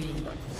reading.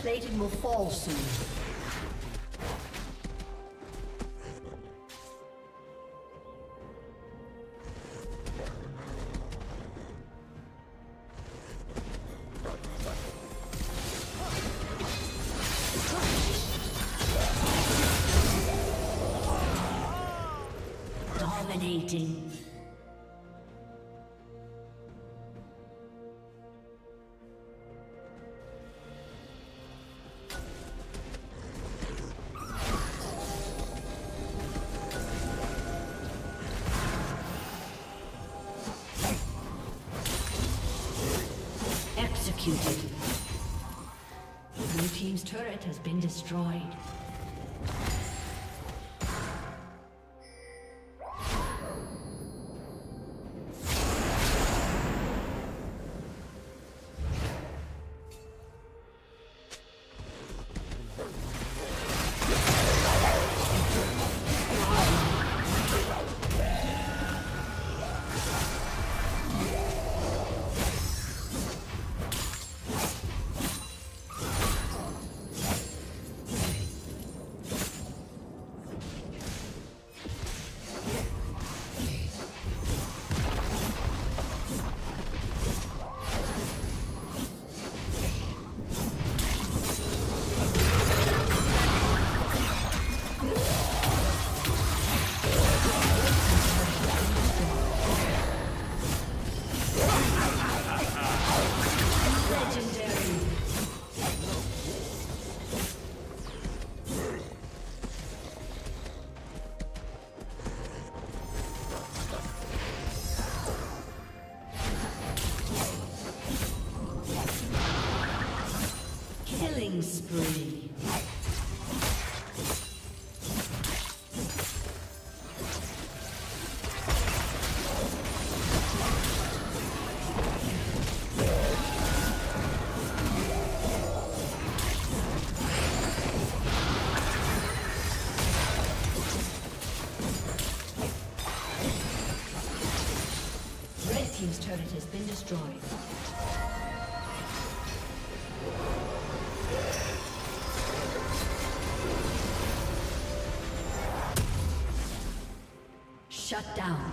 Plating will fall soon. Dominating. Executed. Blue Team's turret has been destroyed. Destroyed. Shut down.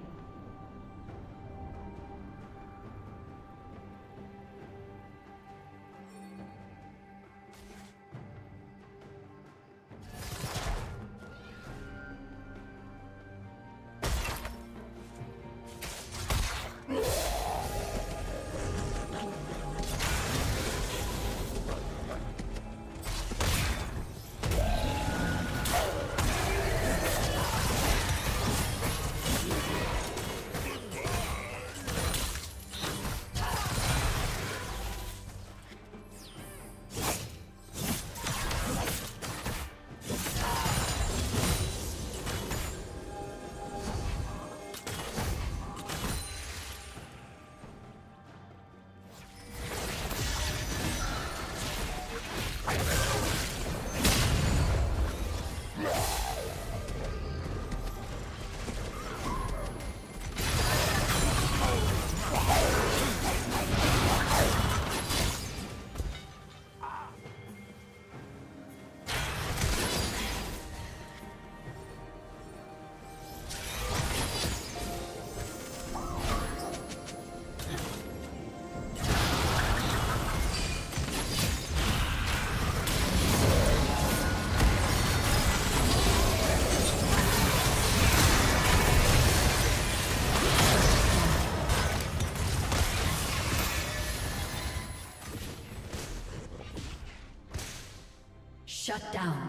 Shut down.